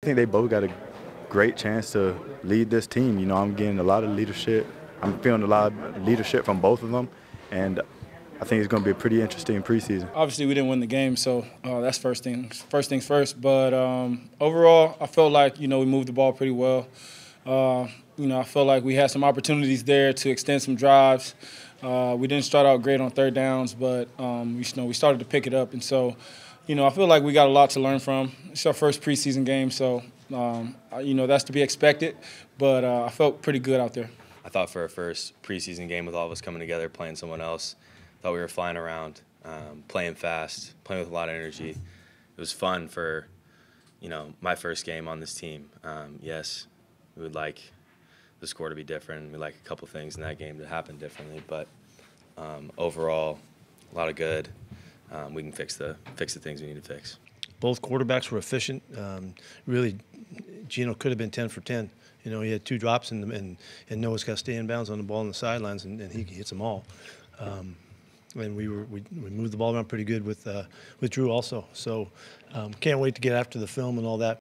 I think they both got a great chance to lead this team. You know, I'm getting a lot of leadership. I'm feeling a lot of leadership from both of them, and I think it's going to be a pretty interesting preseason. Obviously, we didn't win the game, so uh, that's first things first things first. But um, overall, I felt like you know we moved the ball pretty well. Uh, you know, I felt like we had some opportunities there to extend some drives. Uh, we didn't start out great on third downs, but um, you know, we started to pick it up, and so you know, I feel like we got a lot to learn from. It's our first preseason game, so um, you know that's to be expected. But uh, I felt pretty good out there. I thought for our first preseason game with all of us coming together, playing someone else, thought we were flying around, um, playing fast, playing with a lot of energy. It was fun for, you know, my first game on this team. Um, yes, we would like the score to be different. We like a couple things in that game to happen differently, but um, overall, a lot of good um, we can fix the fix the things we need to fix. Both quarterbacks were efficient. Um, really, Geno could have been 10 for 10. You know, he had two drops, and and, and Noah's got to stay in bounds on the ball on the sidelines, and, and he hits them all. Um, and we were we, we, moved the ball around pretty good with uh, with Drew also. So um, can't wait to get after the film and all that.